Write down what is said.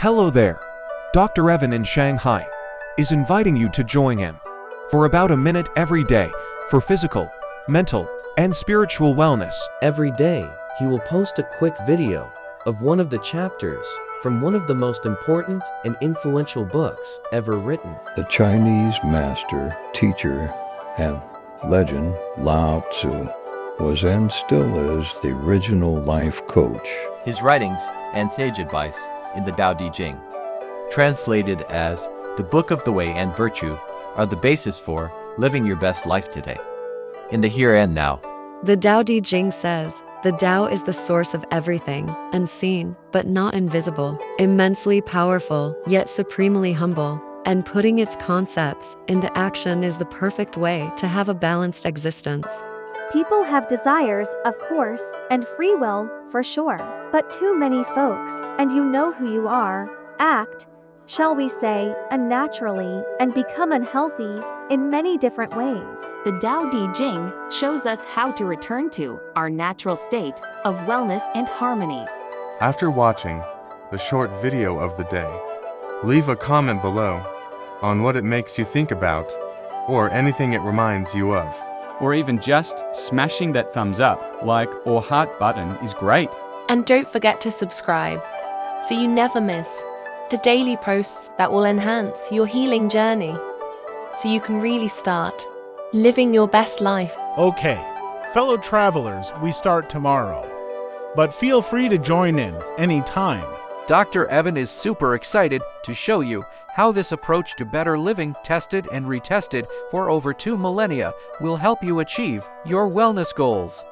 Hello there. Dr. Evan in Shanghai is inviting you to join him for about a minute every day for physical, mental, and spiritual wellness. Every day, he will post a quick video of one of the chapters from one of the most important and influential books ever written. The Chinese master, teacher, and legend Lao Tzu was and still is the original life coach. His writings and sage advice in the Tao Te Ching, translated as the Book of the Way and Virtue, are the basis for living your best life today, in the here and now. The Tao Te Ching says, the Tao is the source of everything, unseen, but not invisible, immensely powerful, yet supremely humble. And putting its concepts into action is the perfect way to have a balanced existence. People have desires, of course, and free will, for sure. But too many folks, and you know who you are, act, shall we say, unnaturally, and become unhealthy in many different ways. The Tao Te Ching shows us how to return to our natural state of wellness and harmony. After watching the short video of the day, leave a comment below on what it makes you think about or anything it reminds you of. Or even just smashing that thumbs up, like, or heart button is great. And don't forget to subscribe so you never miss the daily posts that will enhance your healing journey so you can really start living your best life. Okay, fellow travelers, we start tomorrow. But feel free to join in anytime. Dr. Evan is super excited to show you how this approach to better living, tested and retested for over two millennia, will help you achieve your wellness goals.